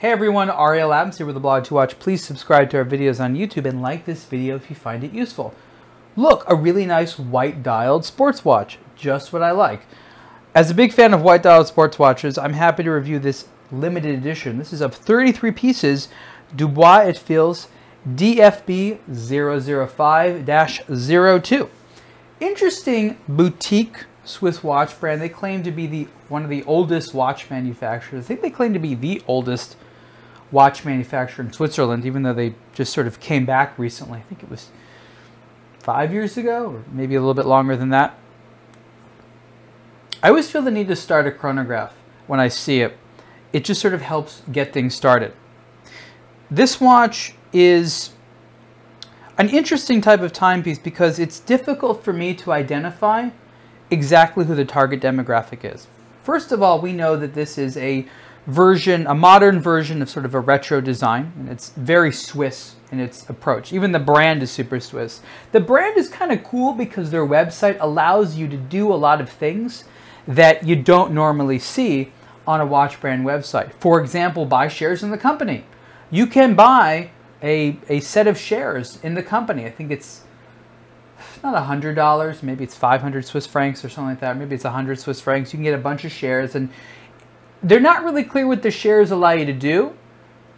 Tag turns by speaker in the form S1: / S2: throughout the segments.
S1: Hey everyone, Ariel Adams here with the blog to watch. Please subscribe to our videos on YouTube and like this video if you find it useful. Look, a really nice white dialed sports watch. Just what I like. As a big fan of white dialed sports watches, I'm happy to review this limited edition. This is of 33 pieces, Dubois et Fils DFB 005-02. Interesting boutique Swiss watch brand. They claim to be the one of the oldest watch manufacturers. I think they claim to be the oldest watch manufacturer in Switzerland, even though they just sort of came back recently. I think it was five years ago, or maybe a little bit longer than that. I always feel the need to start a chronograph when I see it. It just sort of helps get things started. This watch is an interesting type of timepiece because it's difficult for me to identify exactly who the target demographic is. First of all, we know that this is a version, a modern version of sort of a retro design, and it's very Swiss in its approach. Even the brand is super Swiss. The brand is kind of cool because their website allows you to do a lot of things that you don't normally see on a watch brand website. For example, buy shares in the company. You can buy a, a set of shares in the company. I think it's not a hundred dollars, maybe it's 500 Swiss francs or something like that. Maybe it's a hundred Swiss francs. You can get a bunch of shares and they're not really clear what the shares allow you to do,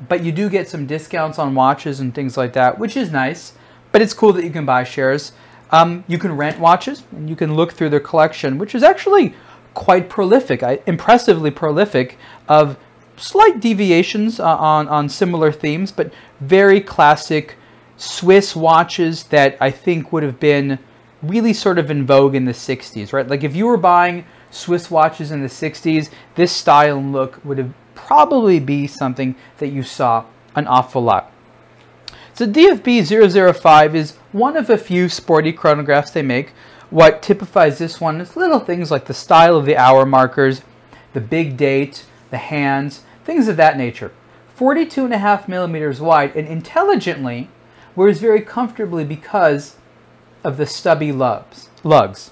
S1: but you do get some discounts on watches and things like that, which is nice. But it's cool that you can buy shares. Um, you can rent watches and you can look through their collection, which is actually quite prolific, impressively prolific of slight deviations uh, on, on similar themes, but very classic Swiss watches that I think would have been really sort of in vogue in the 60s, right? Like if you were buying Swiss watches in the 60s, this style and look would have probably be something that you saw an awful lot. So DFB 005 is one of a few sporty chronographs they make. What typifies this one is little things like the style of the hour markers, the big date, the hands, things of that nature. 42 and a half millimeters wide and intelligently wears very comfortably because of the stubby lugs. lugs.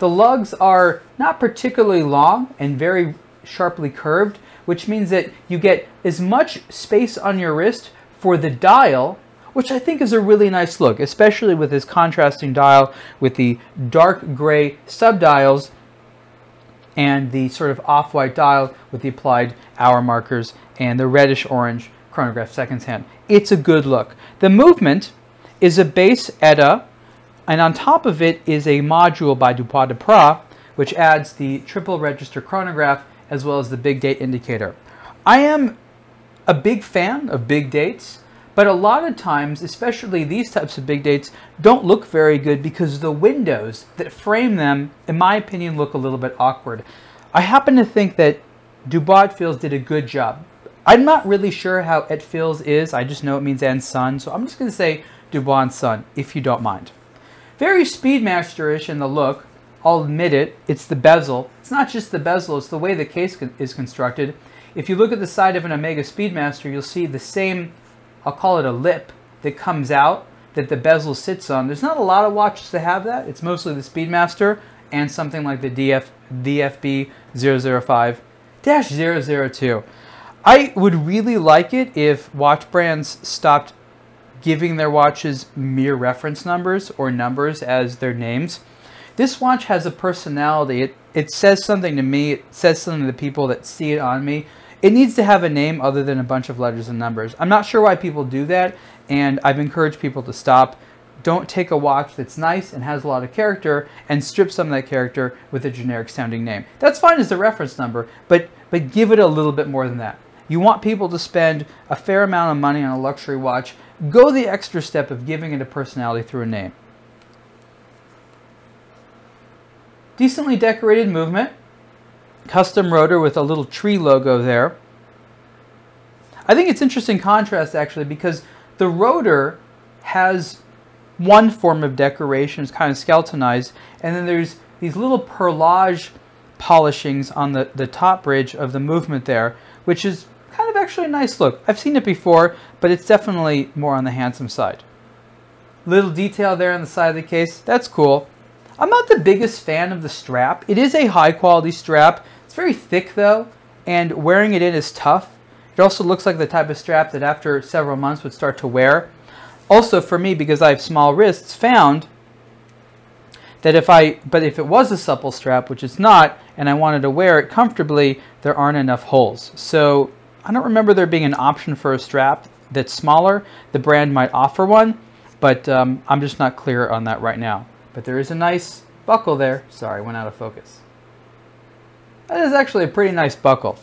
S1: The lugs are not particularly long and very sharply curved, which means that you get as much space on your wrist for the dial, which I think is a really nice look, especially with this contrasting dial with the dark gray subdials and the sort of off-white dial with the applied hour markers and the reddish-orange chronograph seconds hand. It's a good look. The movement is a base ETA and on top of it is a module by Dubois Dépraz, which adds the triple register chronograph as well as the big date indicator. I am a big fan of big dates, but a lot of times, especially these types of big dates, don't look very good because the windows that frame them, in my opinion, look a little bit awkward. I happen to think that Dubois Fils did a good job. I'm not really sure how et Fils is, I just know it means and son, so I'm just going to say Dubois and son, if you don't mind. Very Speedmaster-ish in the look. I'll admit it. It's the bezel. It's not just the bezel, it's the way the case is constructed. If you look at the side of an Omega Speedmaster, you'll see the same, I'll call it a lip, that comes out that the bezel sits on. There's not a lot of watches that have that. It's mostly the Speedmaster and something like the DF, DFB 005-002. I would really like it if watch brands stopped giving their watches mere reference numbers or numbers as their names. This watch has a personality. It, it says something to me. It says something to the people that see it on me. It needs to have a name other than a bunch of letters and numbers. I'm not sure why people do that, and I've encouraged people to stop. Don't take a watch that's nice and has a lot of character and strip some of that character with a generic sounding name. That's fine as a reference number, but, but give it a little bit more than that. You want people to spend a fair amount of money on a luxury watch Go the extra step of giving it a personality through a name. Decently decorated movement. Custom rotor with a little tree logo there. I think it's interesting contrast actually because the rotor has one form of decoration, it's kind of skeletonized, and then there's these little perlage polishings on the, the top bridge of the movement there, which is of actually a nice look. I've seen it before, but it's definitely more on the handsome side. Little detail there on the side of the case, that's cool. I'm not the biggest fan of the strap. It is a high quality strap. It's very thick though, and wearing it in is tough. It also looks like the type of strap that after several months would start to wear. Also for me, because I have small wrists, found that if I, but if it was a supple strap, which it's not, and I wanted to wear it comfortably, there aren't enough holes. So I don't remember there being an option for a strap that's smaller. The brand might offer one, but um, I'm just not clear on that right now. But there is a nice buckle there. Sorry, went out of focus. That is actually a pretty nice buckle.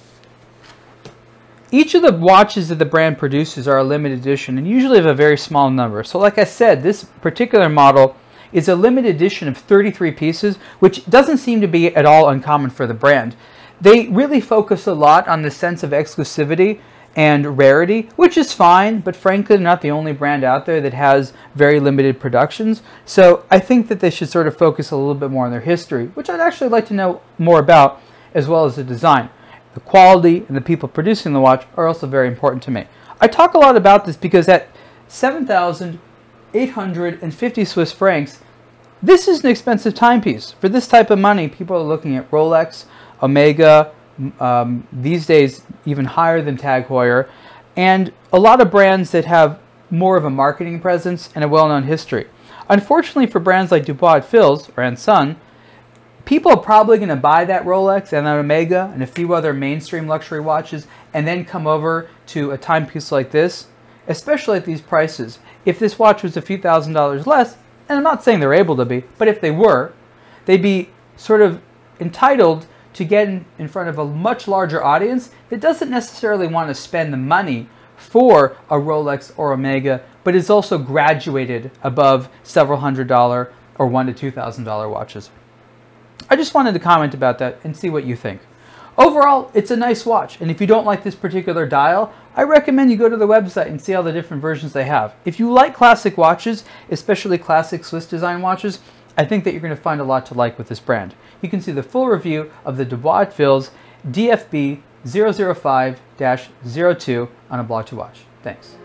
S1: Each of the watches that the brand produces are a limited edition and usually of a very small number. So like I said, this particular model is a limited edition of 33 pieces, which doesn't seem to be at all uncommon for the brand. They really focus a lot on the sense of exclusivity and rarity, which is fine, but frankly, they're not the only brand out there that has very limited productions. So I think that they should sort of focus a little bit more on their history, which I'd actually like to know more about, as well as the design. The quality and the people producing the watch are also very important to me. I talk a lot about this because at 7,850 Swiss francs, this is an expensive timepiece. For this type of money, people are looking at Rolex, Omega, um, these days even higher than Tag Heuer, and a lot of brands that have more of a marketing presence and a well-known history. Unfortunately for brands like Dubois Fils or Anson, people are probably going to buy that Rolex and that Omega and a few other mainstream luxury watches and then come over to a timepiece like this, especially at these prices. If this watch was a few thousand dollars less, and I'm not saying they're able to be, but if they were, they'd be sort of entitled to get in, front of a much larger audience that doesn't necessarily want to spend the money for a Rolex or Omega, but is also graduated above several hundred dollar or one to two thousand dollar watches. I just wanted to comment about that and see what you think. Overall, it's a nice watch, and if you don't like this particular dial, I recommend you go to the website and see all the different versions they have. If you like classic watches, especially classic Swiss design watches, I think that you're going to find a lot to like with this brand. You can see the full review of the Dubois Fils DFB 005-02 on aBlogtoWatch. Thanks.